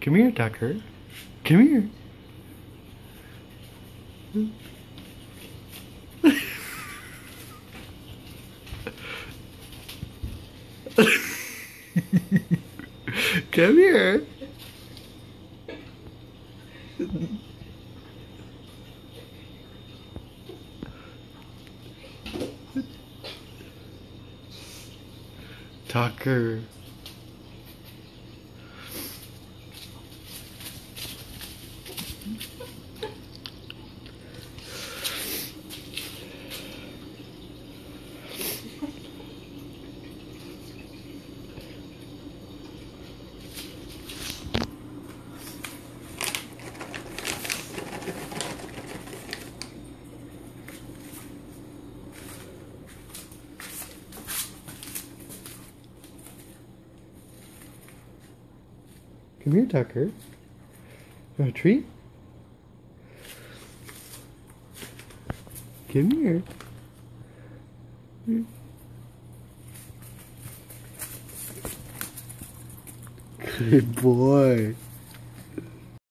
Come here, Tucker. Come here. Come here. Tucker. Come here, Tucker. You want a treat? Come here. Good boy.